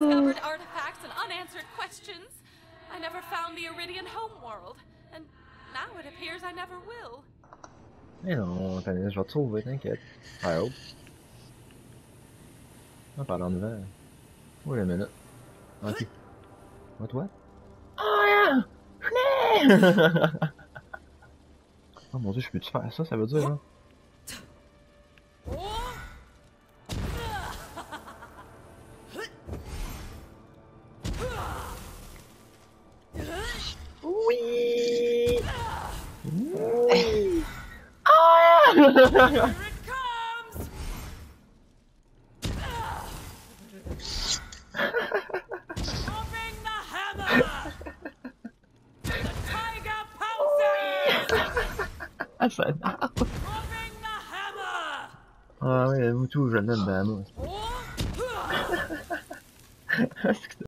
discovered artifacts and unanswered questions. I never found the Eridian homeworld, and now it appears I never will. Mais non, Tannis, je vais te sauver, t'inquiète. I hope. On va parler en hiver. Wait a minute. Ok. What, what? Oh yeah! oh mon dieu, je peux-tu faire ça? Ça veut dire, hein? Ah! Here it comes! Dropping the hammer! The tiger pounces!